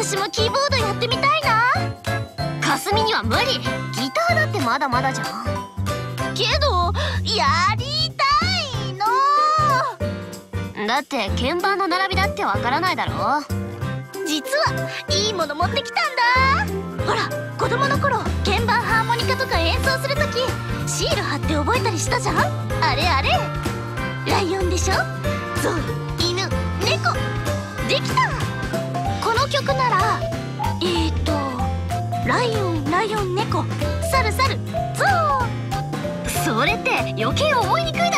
私もキーボードやってみたいな。かすみには無理。ギターだってまだまだじゃん。けどやりたいの。だって鍵盤の並びだってわからないだろ。実はいいもの持ってきたんだ。ほら子供の頃鍵盤ハーモニカとか演奏するときシール貼って覚えたりしたじゃん。あれあれ。ライオンでしょ？ゾウ犬猫。できた曲ならえーとライオンライオン猫サルサルゾウそれって余計覚えにくいだろ。